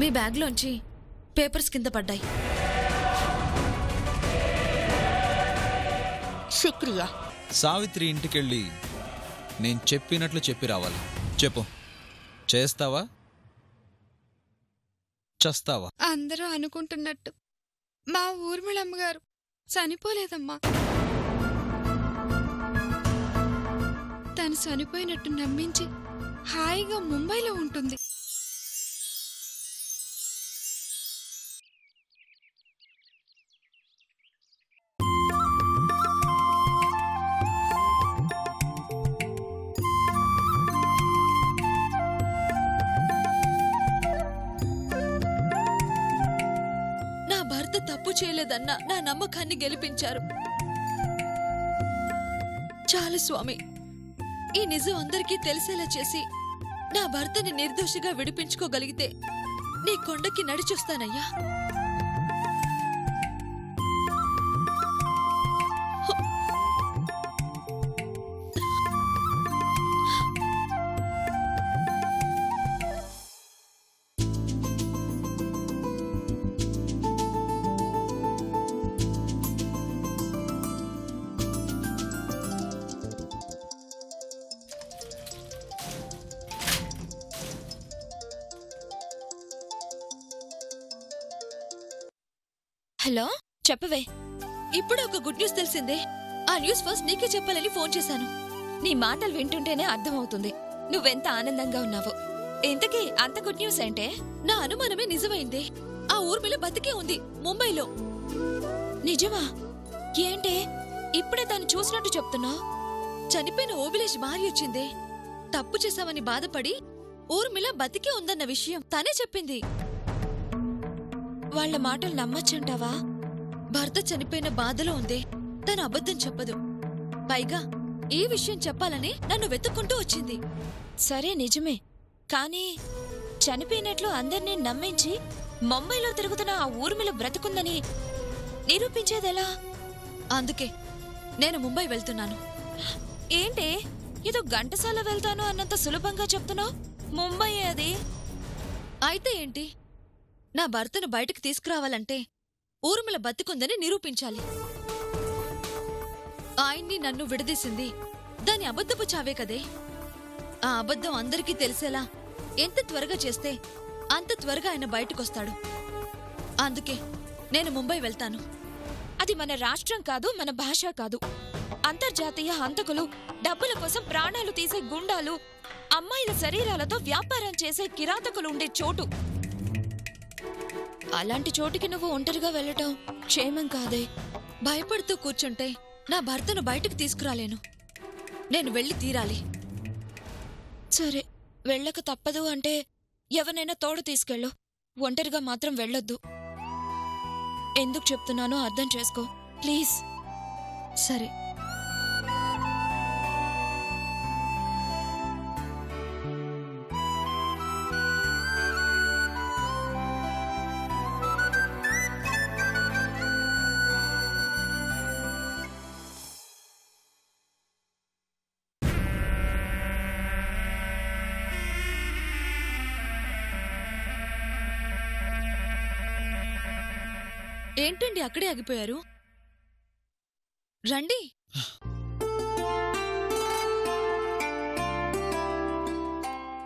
మీ బ్యాగ్లోంచి papers కింద పడ్డాయి. శుక్రియా సావిత్రి ఇంటికెళ్ళి నేను చెప్పినట్లు చెప్పి రావాలి. చెప్పు. చేస్తావా? చస్తావా? అందరూ అనుకుంటున్నట్టు. మా ఊర్మిళమ్మ గారు చనిపోలేదమ్మా. తను చనిపోయినట్టు నమ్మించి హాయిగా ముంబైలో ఉంటుంది. చేయలేదన్న నా నమ్మకాన్ని గెలిపించారు. చాలు స్వామి ఈ నిజం అందరికీ తెలిసేలా చేసి నా భర్తని నిర్దోషిగా విడిపించుకోగలిగితే నీ కొండకి నడిచొస్తానయ్యా. హలో చెప్పవే. ఇప్పుడు ఒక గుడ్ న్యూస్ తెలిసిందే. ఆ న్యూస్ ఫస్ట్ నీకే చెప్పాలని ఫోన్ చేశాను. నీ మాటలు వింటుంటేనే అర్థమవుతుంది. నువ్వెంత ఆనందంగా ఉన్నావు. ఇంతకీ అంత గుడ్ న్యూస్ అంటే నా అనుమానమే నిజమైంది. ఆ ఊర్మిళ బతికే ఉంది ముంబైలో. నిజమా? ఏంటే? ఇప్పుడే తను చూసినట్టు చెప్తున్నావు. చనిపోయిన ఓబిలేష్ భార్య వచ్చింది. తప్పు చేశామని బాధపడి ఊర్మిళ బతికే ఉందన్న విషయం తనే చెప్పింది. వాళ్ళ మాటలు నమ్మచ్చంటావా? భర్త చనిపోయిన బాధలో ఉంది తను అబద్ధం చెప్పదు. పైగా ఈ విషయం చెప్పాలని నన్ను వెతుక్కుంటూ వచ్చింది. సరే నిజమే. కానీ చనిపోయినట్లు అందరినీ నమ్మించి ముంబైలో తిరుగుతున్న ఆ ఊర్మిల బ్రతుకుందని నిరూపించేదెలా? అందుకే నేను ముంబై వెళ్తున్నాను. ఏంటి ఏదో ఘంటసాల వెళ్తాను అన్నంత సులభంగా చెప్తున్నావు? ముంబై అది. అయితే ఏంటి? నా భర్తను బయటకు తీసుకురావాలంటే ఊర్మిళ బతికుందని నిరూపించాలి. ఆయన్ని నన్ను విడదీసింది దాని అబద్ధపు చావే కదే. ఆ అబద్ధం అందరికీ తెలిసేలా ఎంత త్వరగా చేస్తే అంత త్వరగా ఆయన బయటకొస్తాడు. అందుకే నేను ముంబై వెళ్తాను. అది మన రాష్ట్రం కాదు మన భాష కాదు. అంతర్జాతీయ హంతకులు డబ్బుల కోసం ప్రాణాలు తీసే గుండాలు అమ్మాయిల శరీరాలతో వ్యాపారం చేసే కిరాతకులు ఉండే చోటు. అలాంటి చోటికి నువ్వు ఒంటరిగా వెళ్ళటం క్షేమం కాదే. భయపడుతూ కూర్చుంటే నా భర్తను బయటకు తీసుకురాలేను. నేను వెళ్ళి తీరాలి. సరే వెళ్ళక తప్పదు అంటే ఎవరినైనా తోడు తీసుకెళ్ళు. ఒంటరిగా మాత్రం వెళ్ళొద్దు. ఎందుకు చెప్తున్నానో అర్థం చేసుకో. ప్లీజ్. సరే. ఏంటండి అక్కడే ఆగిపోయారు? రండి.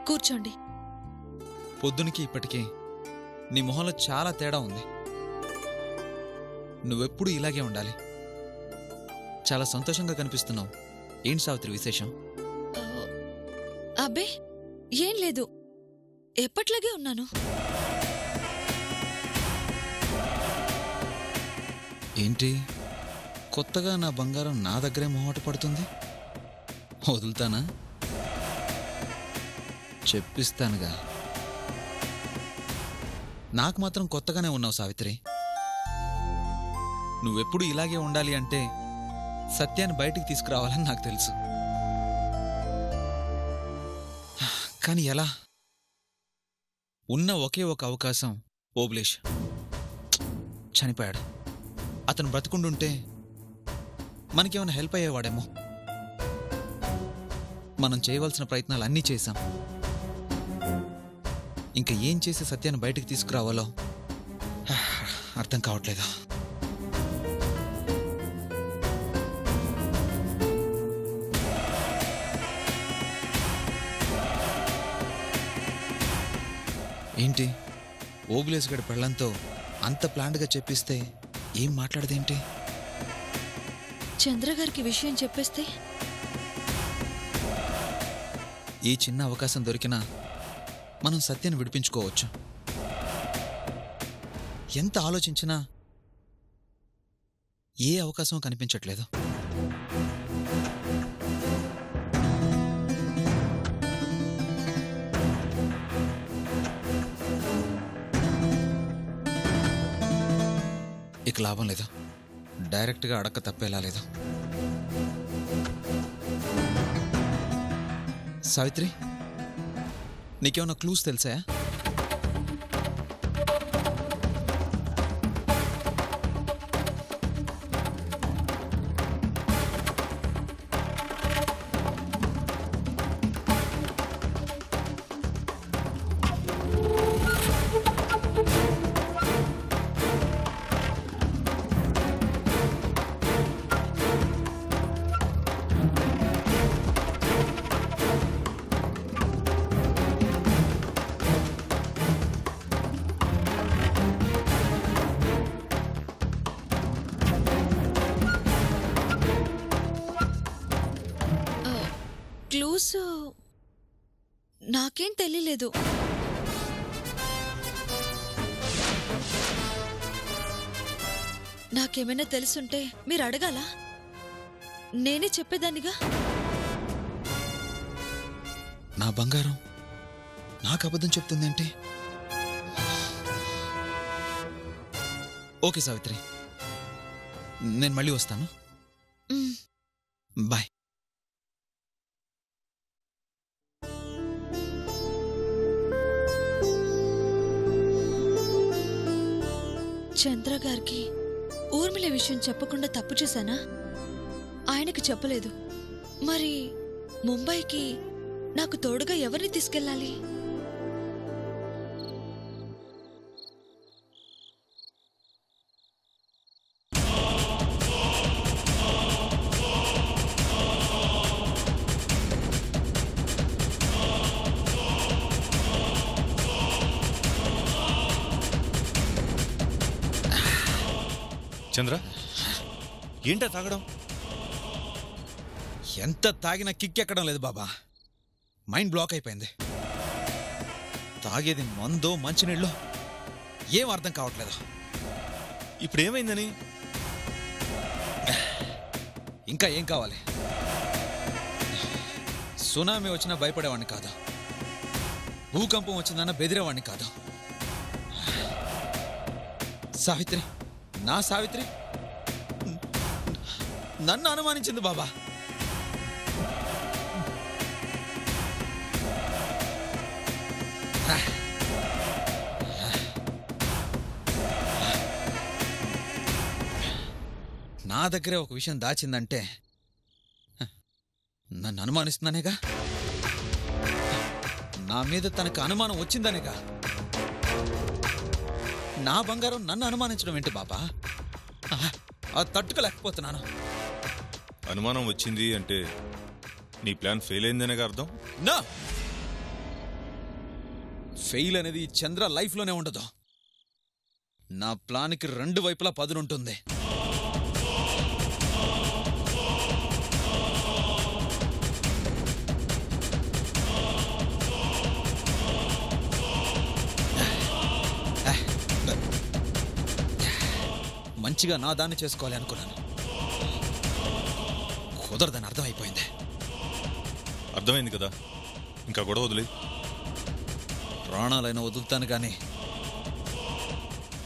కూర్చోండి. పొద్దునకి ఇప్పటికే నీ మొహంలో చాలా తేడా ఉంది. నువ్వెప్పుడు ఇలాగే ఉండాలి. చాలా సంతోషంగా కనిపిస్తున్నావు. ఏంటి సావిత్రి విశేషం? అబ్బే ఏం లేదు. ఎప్పట్లాగే ఉన్నాను. ఏంటి? కొత్తగా నా బంగారం నా దగ్గరే మొహట పడుతుంది? వదులుతానా? చెప్పిస్తానుగా. నాకు మాత్రం కొత్తగానే ఉన్నావు సావిత్రి. నువ్వెప్పుడు ఇలాగే ఉండాలి అంటే సత్యాన్ని బయటికి తీసుకురావాలని నాకు తెలుసు. కానీ ఎలా? ఉన్న ఒకే ఒక అవకాశం ఓబ్లేష్ చనిపోయాడు. అతను బ్రతుకుండుంటే మనకేమైనా హెల్ప్ అయ్యేవాడేమో. మనం చేయవలసిన ప్రయత్నాలు అన్నీ చేశాం. ఇంకా ఏం చేసి సత్యాన్ని బయటకు తీసుకురావాలో అర్థం కావట్లేదు. ఏంటి? ఓగులేసుగడి పెళ్ళంతో అంత ప్లాండ్గా చెప్పిస్తే ఏం మాట్లాడదేంటి? చంద్రగారికి విషయం చెప్పేస్తే? ఈ చిన్న అవకాశం దొరికినా మనం సత్యాన్ని విడిపించుకోవచ్చు. ఎంత ఆలోచించినా ఏ అవకాశం కనిపించట్లేదు. ఇక లాభం లేదా? డైరెక్ట్గా అడక్క తప్పేలా లేదా? సావిత్రి నీకేమైనా క్లూస్ తెలుసా క్లూస్ నాకేం తెలియలేదు నాకేమైనా తెలుసుంటే మీరు అడగాలా? నేనే చెప్పేదాన్నిగా? నా బంగారం నాకు అబద్ధం చెప్తుందేంటి? ఓకే సావిత్రి నేను మళ్ళీ వస్తాను. బాయ్. చంద్ర గారికి ఊర్మిళ విషయం చెప్పకుండా తప్పు చేశానా? ఆయనకి చెప్పలేదు. మరి ముంబైకి నాకు తోడుగా ఎవరిని తీసుకెళ్ళాలి? ఏంటా తాగడం? ఎంత తాగినా కిక్ ఎక్కడం లేదు బాబా. మైండ్ బ్లాక్ అయిపోయింది. తాగేది మందో మంచినీళ్ళు ఏం అర్థం కావట్లేదు. ఇప్పుడు ఏమైందని? ఇంకా ఏం కావాలి? సునామీ వచ్చినా భయపడేవాడిని కాదు. భూకంపం వచ్చిందన్న బెదిరేవాడిని కాదు. సావిత్రి నా సావిత్రి? నన్ను అనుమానించింది బాబా. నా దగ్గరే ఒక విషయం దాచిందంటే నన్ను అనుమానిస్తుందనేగా నా మీద తనకు అనుమానం వచ్చిందనేగా? నా బంగారం నన్ను అనుమానించడం ఏంటి బాబా? అది తట్టుకోలేకపోతున్నాను. అనుమానం వచ్చింది అంటే నీ ప్లాన్ ఫెయిల్ అయిందనే అర్థం? నా! ఫెయిల్ అనేది చంద్ర లైఫ్లోనే ఉండదు. నా ప్లాన్కి రెండు వైపులా పదునుంటుంది మంచిగా నా దాన్ని చేసుకోవాలి అనుకున్నాను. కుదరదని అర్థమైపోయింది. అర్థమైంది కదా? ఇంకా గొడవ వదిలే ప్రాణాలైనా వదులుతాను కానీ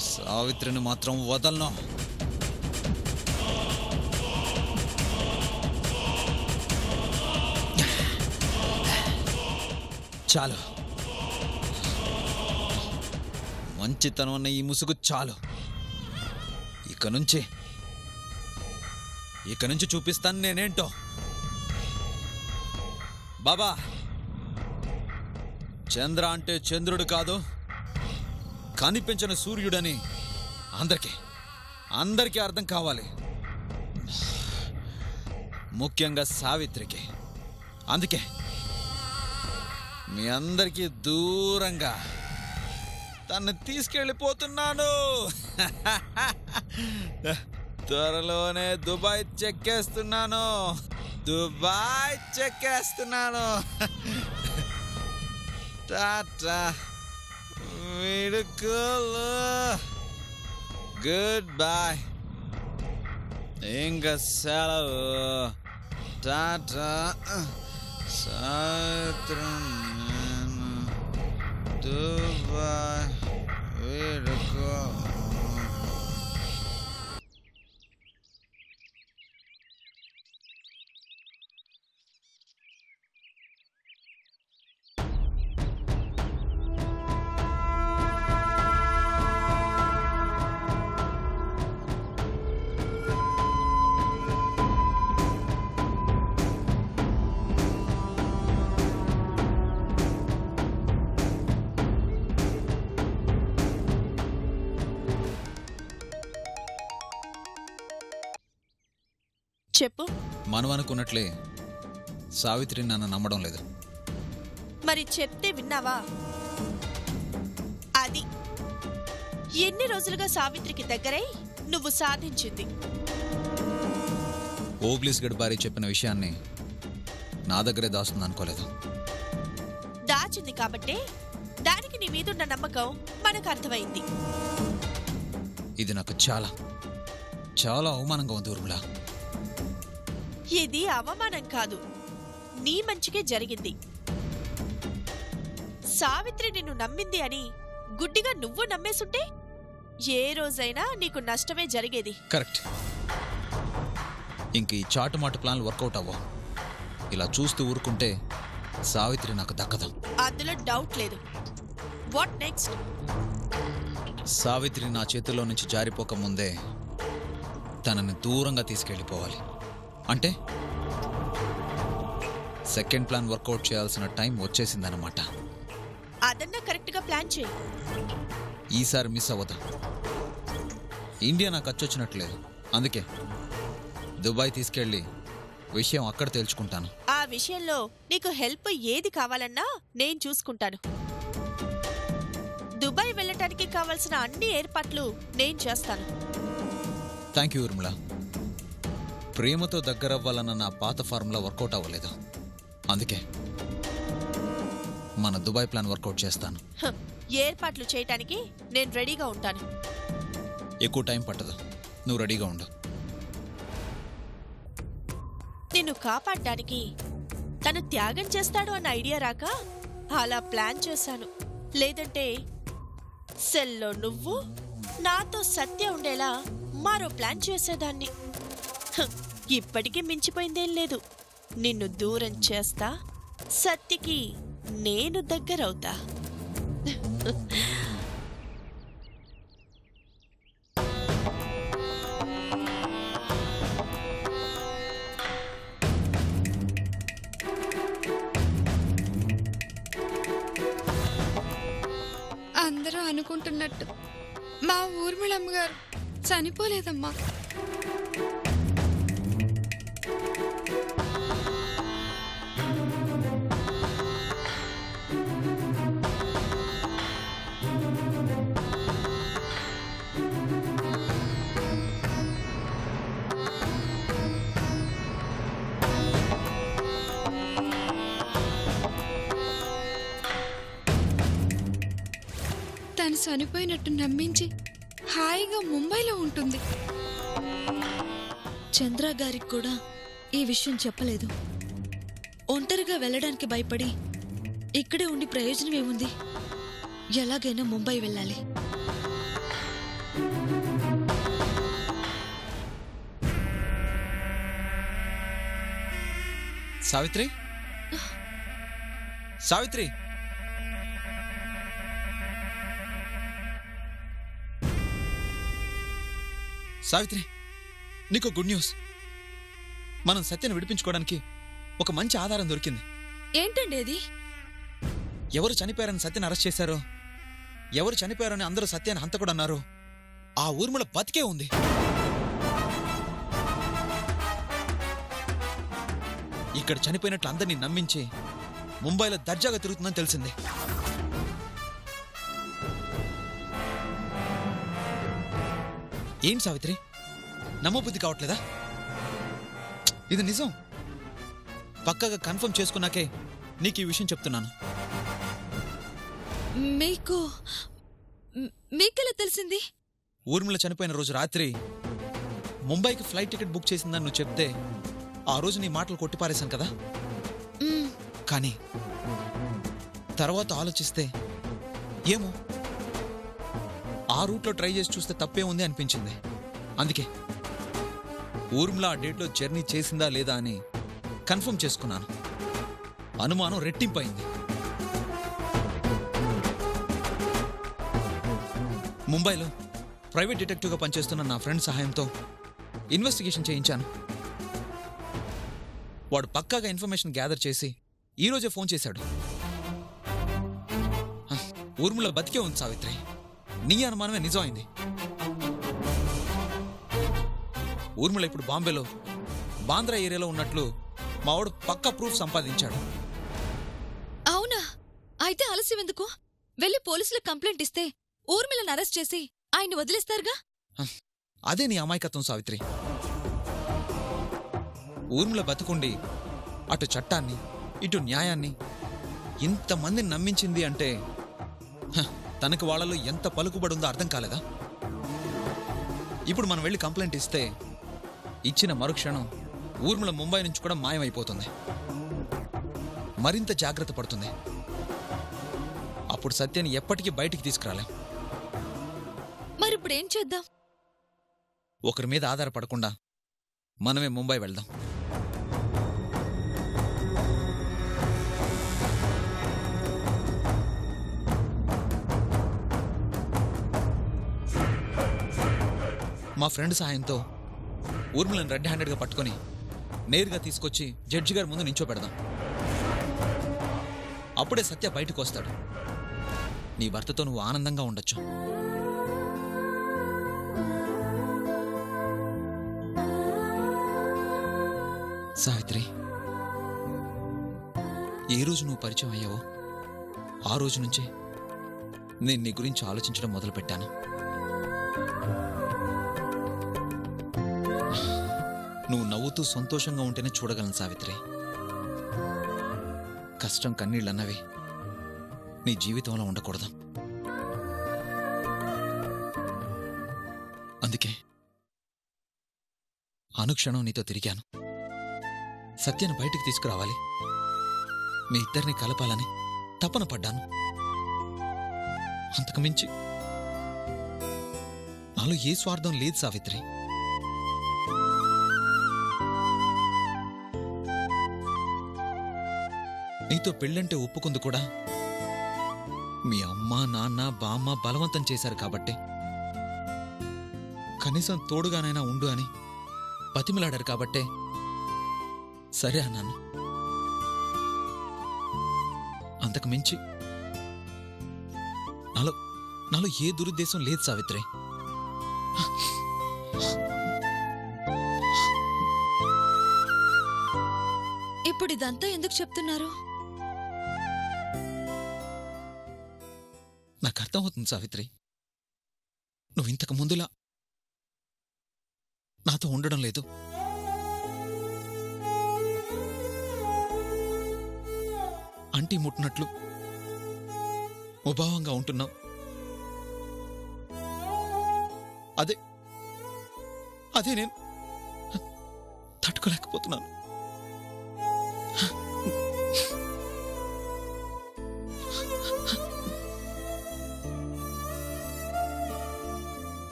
సావిత్రిని మాత్రం వదలను. చాలు. మంచితనం అన్న ఈ ముసుగు చాలు. ఇక నుంచి ఇక నుంచి చూపిస్తాను నేనేంటో. బాబా చంద్ర అంటే చంద్రుడు కాదు కనిపించిన సూర్యుడని అందరికీ అందరికీ అర్థం కావాలి. ముఖ్యంగా సావిత్రికి. అందుకే మీ అందరికీ దూరంగా తను తీసుకెళ్ళిపోతున్నాను. త్వరలోనే దుబాయ్ చెక్కేస్తున్నాను. దుబాయ్ చెక్కేస్తున్నాను. టాటా వీడుకోలు గుడ్ బాయ్ ఇంకా సెలవు. టాటా సాయంత్రం నేను దుబాయ్ వేడుకో చెప్పు. మనం అనుకున్నట్లే సావిత్రి నన్ను నమ్మడం లేదు. మరి చెప్తే విన్నావా? అది ఎన్ని రోజులుగా సావిత్రికి దగ్గరై నువ్వు సాధించింది? ఓబ్లీస్ గడ్ భార్య చెప్పిన విషయాన్ని నా దగ్గరే దాస్తుంది అనుకోలేదు. దాచింది కాబట్టే దానికి నీ మీదున్న నమ్మకం మనకు అర్థమైంది. ఇది నాకు చాలా చాలా అవమానంగా ఉంది ఊర్మిళ. ఇది అవమానం కాదు. నీ మంచికే జరిగింది. సావిత్రి నిన్ను నమ్మింది అని గుడ్డిగా నువ్వు నమ్మేసుంటే ఏ రోజైనా నీకు నష్టమే జరిగేది. కరెక్ట్. ఇంక ఈ చాటుమాటు ప్లాన్లు వర్కౌట్ అవ్వవు. ఇలా చూస్తూ ఊరుకుంటే సావిత్రి నాకు దక్కదు. అందులో డౌట్ లేదు. What next? సావిత్రి నా చేతుల్లో నుంచి జారిపోక ముందే తనని దూరంగా తీసుకెళ్ళిపోవాలి. అంటే? సెకండ్ ప్లాన్ వర్కౌట్ చేయాల్సిన టైం వచ్చేసిందన్నమాట. అదన్నా కరెక్ట్గా ప్లాన్ చేయి. ఈసారి మిస్ అవ్వదు. ఇండియా నాకు అచ్చొచ్చినట్లేదు. అందుకే దుబాయ్ తీసుకెళ్ళి విషయం అక్కడ తేల్చుకుంటాను ఆ విషయంలో నీకు హెల్ప్ ఏది కావాలన్నా నేను చూసుకుంటాను. దుబాయ్ వెళ్ళటానికి కావలసిన అన్ని ఏర్పాట్లు నేను చేస్తాను. Thank you Urmila. ప్రేమతో దగ్గరవ్వాలన్న నా పాత ఫార్ములా వర్కౌట్ అవ్వలేదు. అందుకే మన దుబాయ్ ప్లాన్ వర్కౌట్ చేస్తాను. హ, ఏర్పాట్లు చేయటానికి నేను రెడీగా ఉంటాను. ఎక్కువ టైం పట్టదు. నువ్వు రెడీగా ఉండు. నిన్ను కాపాడడానికి తను త్యాగం చేస్తాడు అన్న ఐడియా రాక అలా ప్లాన్ చేశాను. లేదంటే సెల్లో నువ్వు నాతో సత్య ఉండేలా మరో ప్లాన్ చేసేదాన్ని. హ, ఇప్పటికీ మించిపోయిందేం లేదు. నిన్ను దూరం చేస్తా సత్తికి నేను దగ్గరవుతా. అందరూ అనుకుంటున్నట్టు మా ఊర్మిళమ్మ గారు చనిపోలేదమ్మా. చనిపోయినట్టు నమ్మించి హాయిగా ముంబైలో ఉంటుంది. చంద్ర గారికి కూడా ఈ విషయం చెప్పలేదు. ఒంటరిగా వెళ్ళడానికి భయపడి ఇక్కడే ఉండి ప్రయోజనం ఏముంది? ఎలాగైనా ముంబై వెళ్ళాలి. సావిత్రి? సావిత్రి? సావిత్రి నీకు గుడ్ న్యూస్ మనం సత్యను విడిపించుకోవడానికి ఒక మంచి ఆధారం దొరికింది. ఏంటండి అది? ఎవరు చనిపోయారని సత్యని అరెస్ట్ చేశారో ఎవరు చనిపోయారని అందరూ సత్యాన్ని హంతకుడు అన్నారు ఆ ఊర్మిళ బతికే ఉంది. ఇక్కడ చనిపోయినట్లు అందరినీ నమ్మించి ముంబైలో దర్జాగా తిరుగుతుందని తెలిసింది. ఏం సావిత్రి? నమ్మబుద్ధి కావట్లేదా? ఇది నిజం. పక్కగా కన్ఫర్మ్ చేసుకున్నాకే నీకు ఈ విషయం చెప్తున్నాను. మీకు మీకెలా తెలిసింది? ఊర్మిళ చనిపోయిన రోజు రాత్రి ముంబైకి ఫ్లైట్ టికెట్ బుక్ చేసిందని నువ్వు చెప్తే ఆ రోజు నీ మాటలు కొట్టిపారేశాను కదా? కానీ తర్వాత ఆలోచిస్తే ఏమో? ఆ రూట్లో ట్రై చేసి చూస్తే తప్పే ఉంది అనిపించింది. అందుకే ఊర్మిళ ఆ డేట్లో జర్నీ చేసిందా లేదా అని కన్ఫర్మ్ చేసుకున్నాను. అనుమానం రెట్టింపైంది ముంబైలో ప్రైవేట్ డిటెక్టివ్గా పనిచేస్తున్న నా ఫ్రెండ్ సహాయంతో ఇన్వెస్టిగేషన్ చేయించాను. వాడు పక్కాగా ఇన్ఫర్మేషన్ గ్యాదర్ చేసి ఈ రోజే ఫోన్ చేశాడు. ఊర్ముల ఊర్మిళ బతికే ఉంది సావిత్రి. నీ అనుమానమే నిజమైంది. ఊర్మిళ ఇప్పుడు బాంబేలో బాంద్రా ఏరియాలో ఉన్నట్లు మావాడు పక్కా ప్రూఫ్ సంపాదించాడు. అవునా? అయితే ఆలస్యం ఎందుకు? వెళ్ళి పోలీసులకు కంప్లైంట్ ఇస్తే ఊర్మిళను అరెస్ట్ చేసి ఆయన్ని వదిలేస్తారుగా? అదే నీ అమాయకత్వం సావిత్రి. ఊర్మిళ బతుకుండి అటు చట్టాన్ని ఇటు న్యాయాన్ని ఇంతమందిని నమ్మించింది అంటే తనకు వాళ్ళలో ఎంత పలుకుబడి ఉందో అర్థం కాలేదా? ఇప్పుడు మనం వెళ్ళి కంప్లైంట్ ఇస్తే ఇచ్చిన మరుక్షణం ఊర్మిళ ముంబై నుంచి కూడా మాయమైపోతుంది. మరింత జాగ్రత్త పడుతుంది. అప్పుడు సత్యాన్ని ఎప్పటికీ బయటికి తీసుకురాలేం. మరిప్పుడు ఏం చేద్దాం? ఒకరి మీద ఆధారపడకుండా మనమే ముంబై వెళ్దాం. మా ఫ్రెండ్ సహాయంతో ఊర్మిళను రెడ్ హ్యాండెడ్గా పట్టుకొని నేరుగా తీసుకొచ్చి జడ్జి గారి ముందు నించో పెడదాం అప్పుడే సత్య బయటకు వస్తాడు. నీ భర్తతో నువ్వు ఆనందంగా ఉండొచ్చు. సావిత్రి ఏ రోజు నువ్వు పరిచయం అయ్యావో ఆ రోజు నుంచే నేను నీ గురించి ఆలోచించడం మొదలుపెట్టాను. నువ్వు నవ్వుతూ సంతోషంగా ఉంటేనే చూడగలను సావిత్రి. కష్టం కన్నీళ్ళన్నవి నీ జీవితంలో ఉండకూడదు. అందుకే అనుక్షణం నీతో తిరిగాను. సత్యను బయటికి తీసుకురావాలి. మీ ఇద్దరిని కలపాలని తపన పడ్డాను. అంతకు మించి నాలో ఏ స్వార్థం లేదు సావిత్రి. నీతో పెళ్ళంటే ఒప్పుకుంది కూడా. మీ అమ్మ నాన్న బామ్మ బలవంతం చేశారు కాబట్టి. కనీసం తోడుగానైనా ఉండు అని బతిమిలాడారు కాబట్టే. సరే అన్నాను. అంతకు మించి నాలో నాలో ఏ దురుద్దేశం లేదు సావిత్రి. ఇప్పుడు ఇదంతా ఎందుకు చెప్తున్నారు? అర్థమవుతుంది సావిత్రి. నువ్వు ఇంతకు ముందులా నాతో ఉండడం లేదు. అంటి ముట్టినట్లు ఉభావంగా ఉంటున్నావు. అదే అదే నేను తట్టుకోలేకపోతున్నాను.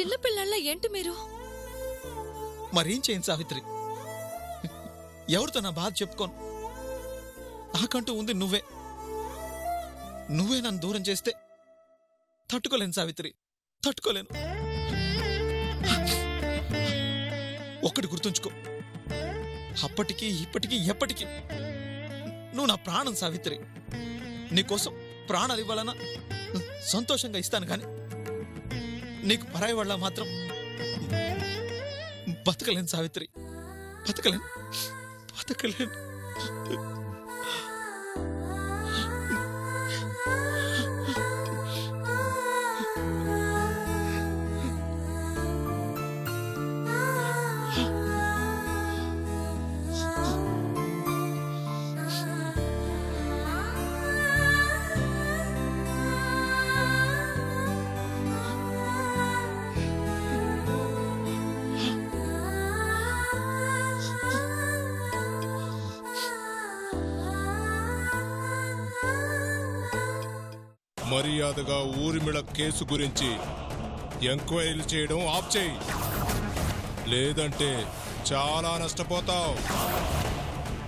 చిన్నపిల్లళ్ళ ఏంటి మీరు? మరేం చేయను సావిత్రి? ఎవరితో నా బాధ చెప్పుకోను? నాకంటూ ఉంది నువ్వే. నువ్వే నన్ను దూరం చేస్తే తట్టుకోలేను సావిత్రి. తట్టుకోలేను. ఒక్కటి గుర్తుంచుకో. అప్పటికి ఇప్పటికీ ఎప్పటికీ నువ్వు నా ప్రాణం సావిత్రి. నీకోసం ప్రాణాలు ఇవ్వాలన్నా సంతోషంగా ఇస్తాను కానీ నీకు పరాయి వాళ్ళ మాత్రం బతకలేను సావిత్రి. బతకలేను. బతకలేను. మర్యాదగా ఊరిమిళ కేసు గురించి ఎంక్వైరీ చేయడం ఆఫ్ చేయి. లేదంటే చాలా నష్టపోతావు.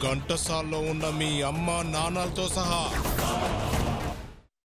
ఘంటసాల్లో ఉన్న మీ అమ్మ నాన్నలతో సహా